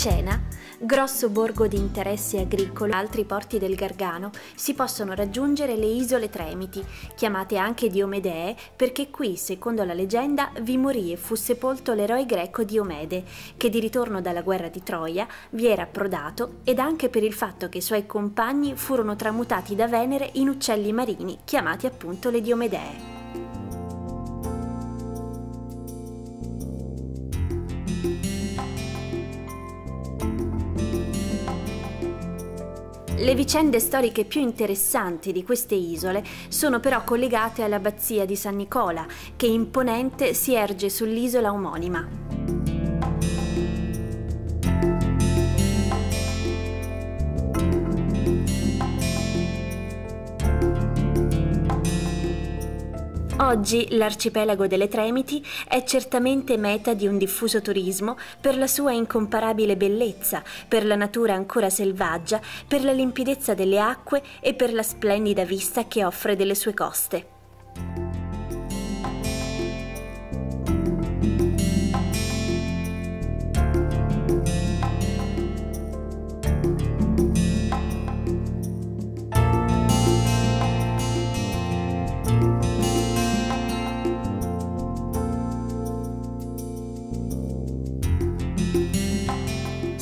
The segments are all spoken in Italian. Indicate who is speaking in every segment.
Speaker 1: Cena, grosso borgo di interessi agricoli, altri porti del Gargano, si possono raggiungere le isole Tremiti, chiamate anche Diomedee, perché qui, secondo la leggenda, vi morì e fu sepolto l'eroe greco Diomede, che di ritorno dalla guerra di Troia vi era approdato ed anche per il fatto che i suoi compagni furono tramutati da Venere in uccelli marini, chiamati appunto le Diomedee. Le vicende storiche più interessanti di queste isole sono però collegate all'abbazia di San Nicola, che imponente si erge sull'isola omonima. Oggi l'arcipelago delle Tremiti è certamente meta di un diffuso turismo per la sua incomparabile bellezza, per la natura ancora selvaggia, per la limpidezza delle acque e per la splendida vista che offre delle sue coste.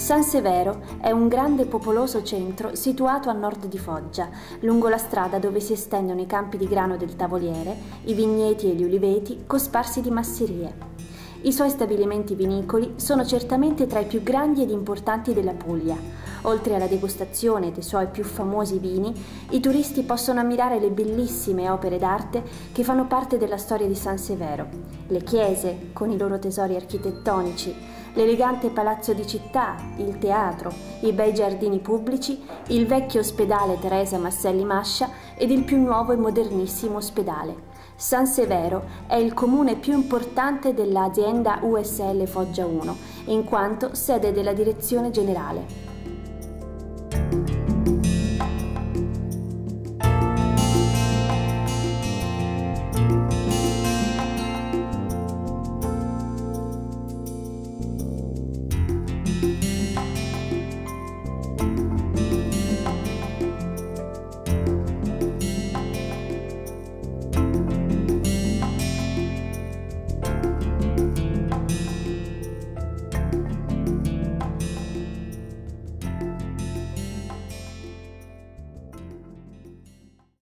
Speaker 1: San Severo è un grande popoloso centro situato a nord di Foggia, lungo la strada dove si estendono i campi di grano del Tavoliere, i vigneti e gli uliveti cosparsi di masserie. I suoi stabilimenti vinicoli sono certamente tra i più grandi ed importanti della Puglia. Oltre alla degustazione dei suoi più famosi vini, i turisti possono ammirare le bellissime opere d'arte che fanno parte della storia di San Severo, le chiese con i loro tesori architettonici, l'elegante palazzo di città, il teatro, i bei giardini pubblici, il vecchio ospedale Teresa Masselli Mascia ed il più nuovo e modernissimo ospedale. San Severo è il comune più importante dell'azienda USL Foggia 1, in quanto sede della direzione generale.